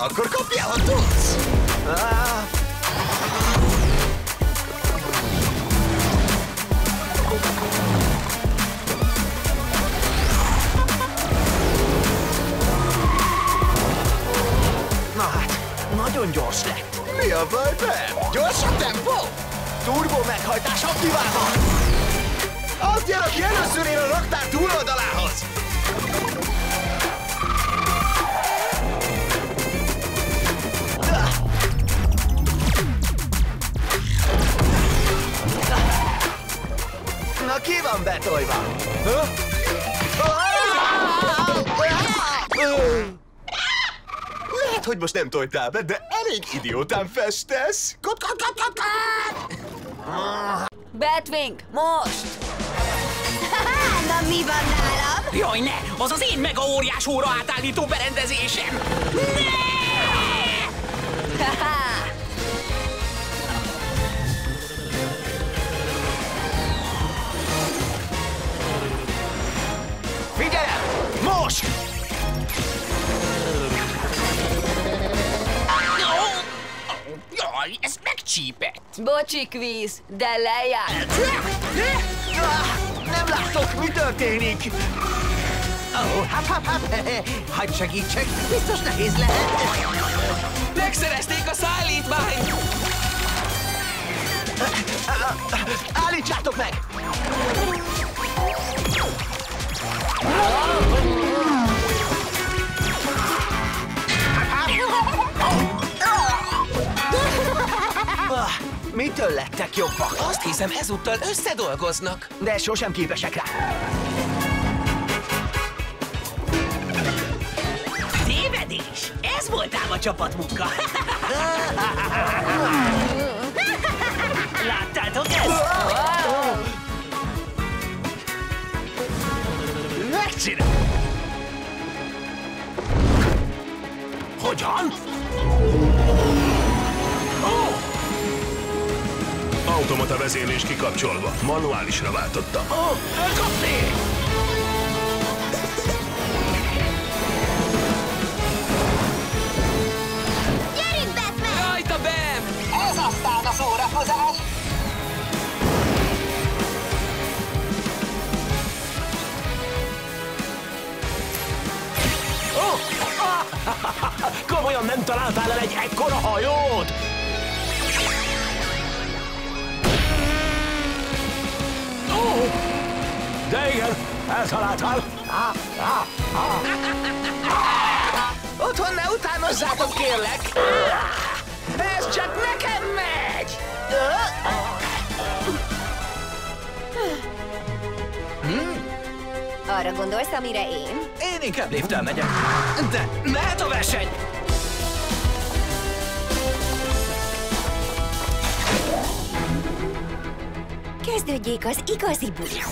Akkor kapjál, ha tudsz! Na hát, nagyon gyors lett. Mi a baj, Ben? Gyors a tempó? Turbo meghajtás aktiválva. Azt jön, aki először ér a raktár túloldalához! Ki van betolva? Lehet, hogy most nem tojtál be, de elég idiótán festesz. Kot, kot, kot, kot, kot. Batwing, most! Na mi van nálam? Jaj, ne! Az az én mega óriás óra átállító berendezésem! Haha! ez megcsípett! Bocsi, kvíz, de lejárt. Nem látok, mi történik! Ó, hát, hát, hát, hagyj segítsek, biztos nehéz lehet. Megszerezték a szállítmányt! Állítsátok meg! Mitől lettek jobbak? Azt hiszem, ezúttal összedolgoznak. De sosem képesek rá. Tévedés! Ez volt ám a csapatmunka! Láttátok ezt? Megcsinál! Hogyan? Automata vezérlés kikapcsolva. Manuálisra váltotta. Ó, elkapni! Gyerünk, Batman! Rajta, Bam! Ez aztán a szórakozás! Komolyan nem találtál el egy ekkora hajót? Igen, eltaláltál. Otthon ne utánozzátok, kérlek! Ez csak nekem megy! Arra gondolsz, amire én? Én inkább lifttel megyek. De mehet a verseny! Kezdődjék az igazi buli.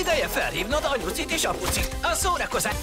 Ideje felhívnod anyucit és apucit. A szórakozás...